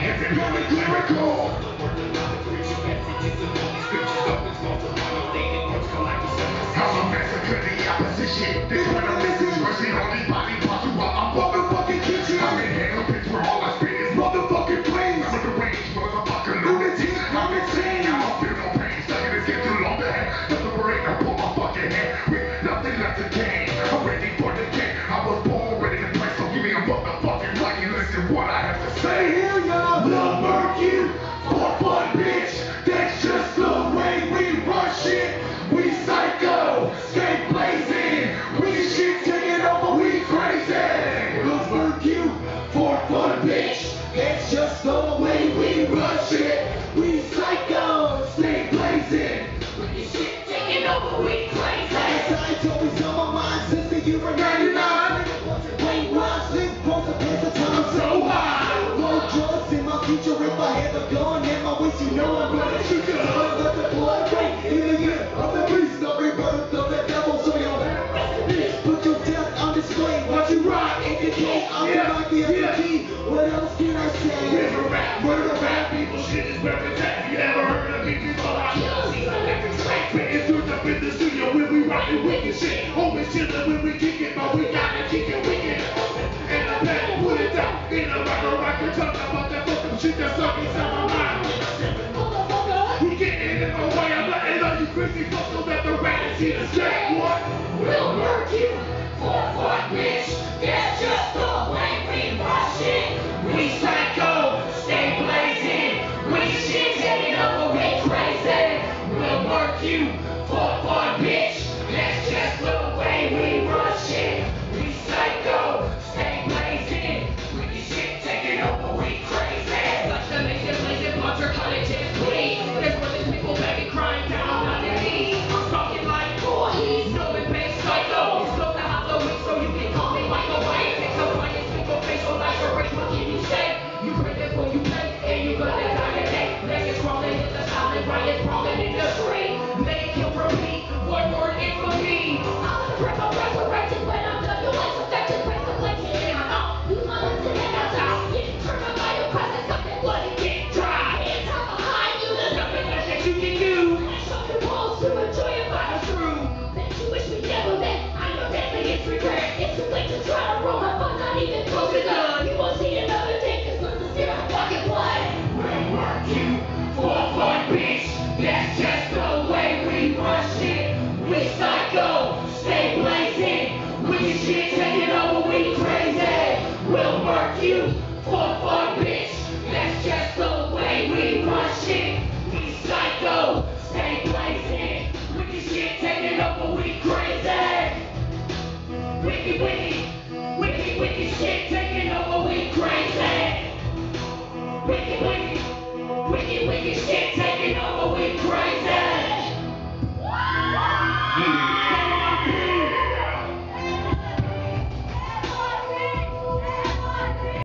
Very lyrical. I'm a massacre the opposition. This one shit. We psycho, stay blazing. We shit taking over, we crazy. Science always on my mind since the year of 99. Plain rhymes, live pros and pass the time So high. Blow drugs in my future if I had a gun in my waist, you know I'm gonna shoot. I the blood What else can I say? River Rat, murder rap, people shit is represent. You never heard of me before? I kill see electric track. Spitting through up in the studio when we rockin' wicked shit. Always chillin' when we kick it, but we gotta kick it wicked. And I better put it down in a rocker, rocker, talk about that fucking shit that's stuck inside my mind. We getting in my way, I'm letting you crazy fucks know that the rat is here to stay. What? We'll work you for fun, it. We shit, taking over, oh, we crazy. We'll work you for fun, bitch. That's just the way we run it. We psycho, stay blazing. Wicked shit, taking over, we crazy. Wicked, wicked, wicked, wicked shit, taking over, we crazy. Wicked, wicked.